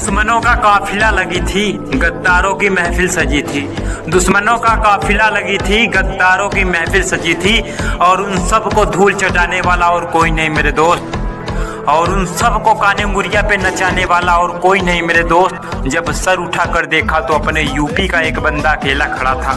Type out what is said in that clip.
दुश्मनों का काफिला लगी थी, गद्दारों की महफिल सजी थी। दुश्मनों का काफिला लगी थी, गद्दारों की महफिल सजी थी, और उन सबको धूल चटाने वाला और कोई नहीं मेरे दोस्त। और उन सबको काने मुरिया पे नचाने वाला और कोई नहीं मेरे दोस्त। जब सर उठा कर देखा तो अपने यूपी का एक बंदा अकेला खड़ा था।